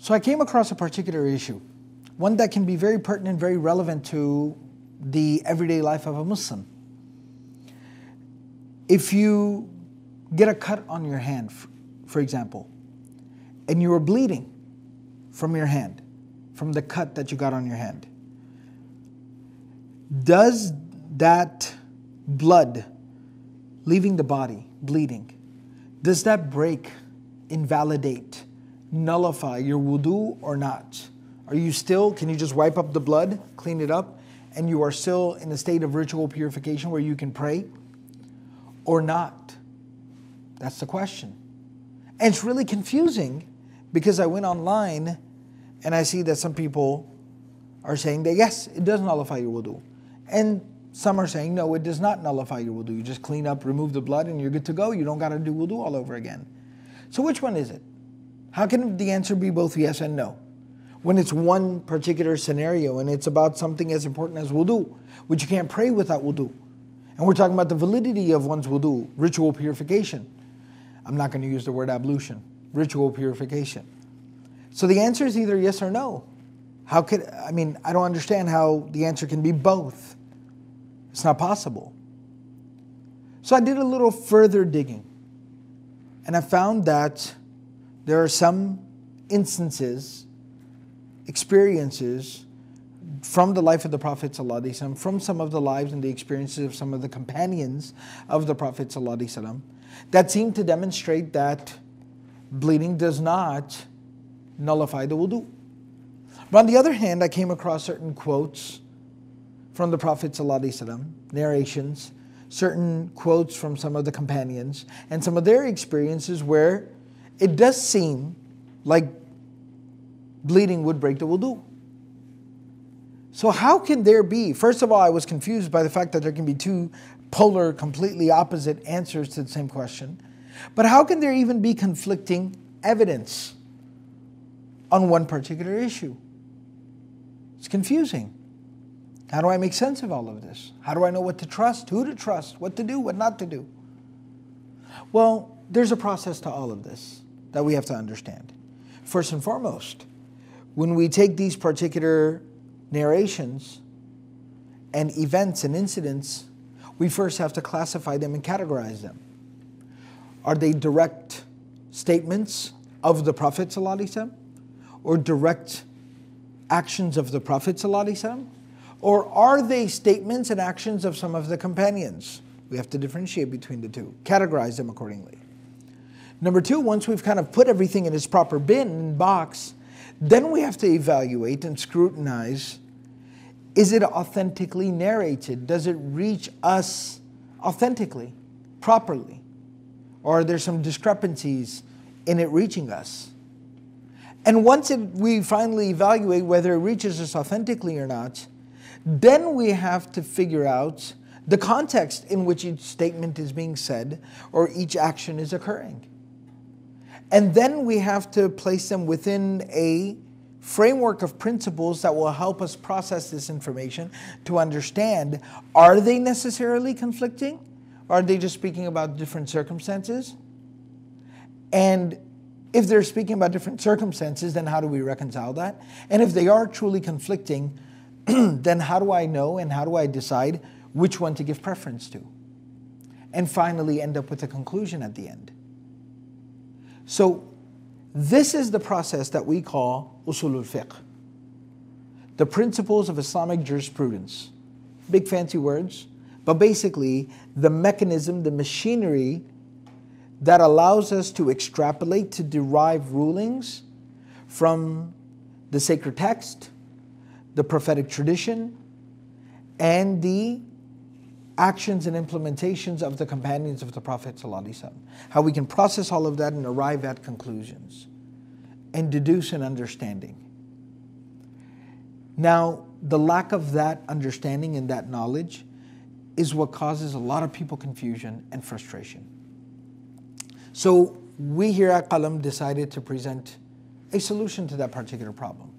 So I came across a particular issue, one that can be very pertinent, very relevant to the everyday life of a Muslim. If you get a cut on your hand, for example, and you are bleeding from your hand, from the cut that you got on your hand, does that blood leaving the body, bleeding, does that break, invalidate, nullify your wudu or not? Are you still, can you just wipe up the blood, clean it up, and you are still in a state of ritual purification where you can pray or not? That's the question. And it's really confusing because I went online and I see that some people are saying that yes, it does nullify your wudu. And some are saying no, it does not nullify your wudu. You just clean up, remove the blood, and you're good to go. You don't got to do wudu all over again. So which one is it? How can the answer be both yes and no? When it's one particular scenario and it's about something as important as wudu, which you can't pray without wudu. And we're talking about the validity of one's wudu, ritual purification. I'm not going to use the word ablution, ritual purification. So the answer is either yes or no. How could, I mean, I don't understand how the answer can be both. It's not possible. So I did a little further digging and I found that there are some instances, experiences from the life of the Prophet ﷺ, from some of the lives and the experiences of some of the companions of the Prophet ﷺ, that seem to demonstrate that bleeding does not nullify the wudu. But on the other hand, I came across certain quotes from the Prophet ﷺ, narrations, certain quotes from some of the companions, and some of their experiences where it does seem like bleeding would break the wudu. So, how can there be? First of all, I was confused by the fact that there can be two polar, completely opposite answers to the same question. But how can there even be conflicting evidence on one particular issue? It's confusing. How do I make sense of all of this? How do I know what to trust, who to trust, what to do, what not to do? Well, there's a process to all of this that we have to understand. First and foremost, when we take these particular narrations and events and incidents we first have to classify them and categorize them. Are they direct statements of the Prophet or direct actions of the Prophet or are they statements and actions of some of the companions? We have to differentiate between the two, categorize them accordingly. Number two, once we've kind of put everything in its proper bin and box, then we have to evaluate and scrutinize is it authentically narrated? Does it reach us authentically, properly? Or are there some discrepancies in it reaching us? And once it, we finally evaluate whether it reaches us authentically or not, then we have to figure out the context in which each statement is being said or each action is occurring. And then we have to place them within a framework of principles that will help us process this information to understand are they necessarily conflicting? Or are they just speaking about different circumstances? And if they're speaking about different circumstances, then how do we reconcile that? And if they are truly conflicting, then how do I know and how do I decide which one to give preference to? And finally, end up with a conclusion at the end. So, this is the process that we call usulul fiqh, the principles of Islamic jurisprudence. Big fancy words, but basically the mechanism, the machinery that allows us to extrapolate, to derive rulings from the sacred text, the prophetic tradition, and the actions and implementations of the companions of the Prophet ﷺ, how we can process all of that and arrive at conclusions and deduce an understanding. Now, the lack of that understanding and that knowledge is what causes a lot of people confusion and frustration. So, we here at Qalam decided to present a solution to that particular problem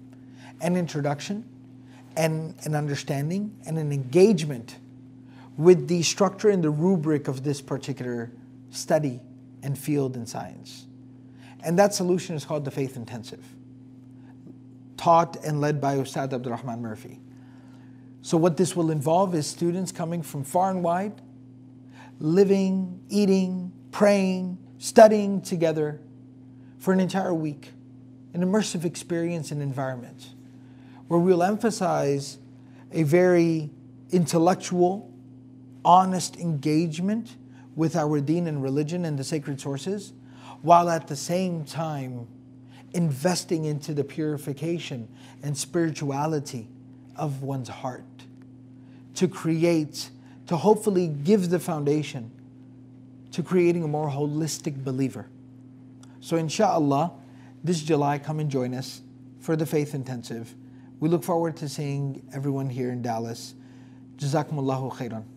an introduction and an understanding and an engagement with the structure and the rubric of this particular study and field in science. And that solution is called the faith intensive. taught and led by Ustad Abdurrahman Murphy. So, what this will involve is students coming from far and wide, living, eating, praying, studying together for an entire week, an immersive experience and environment where we'll emphasize a very intellectual, honest engagement with our deen and religion and the sacred sources, while at the same time investing into the purification and spirituality of one's heart to create, to hopefully give the foundation to creating a more holistic believer. So, inshallah, this July, come and join us for the Faith Intensive. We look forward to seeing everyone here in Dallas. Jazakumullahu khairan.